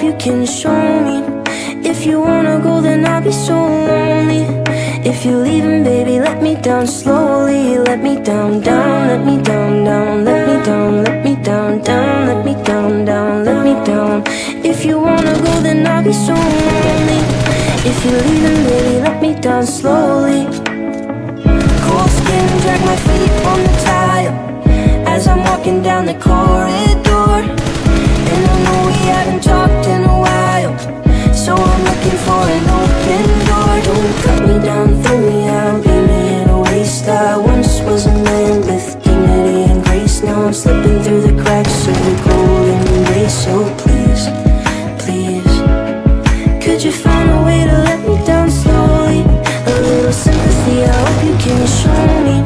you can show me. If you wanna go, then I'll be so lonely. If you're leaving, baby, let me down slowly. Let me down, down, let me down, down. Let me down, let me down, down. Let me down, down, let me down. If you wanna go, then I'll be so lonely. If you're leaving, baby, let me down slowly. Cold skin, drag my feet on the Hope you show me.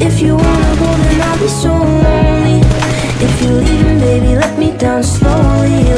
If you wanna go then I'll be so lonely. If you're leaving baby let me down slowly